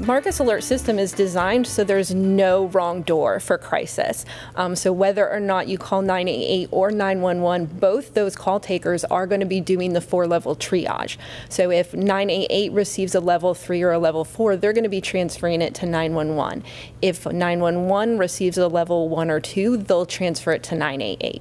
Marcus Alert System is designed so there's no wrong door for crisis. Um, so whether or not you call 988 or 911, both those call takers are going to be doing the four level triage. So if 988 receives a level three or a level four, they're going to be transferring it to 911. If 911 receives a level one or two, they'll transfer it to 988.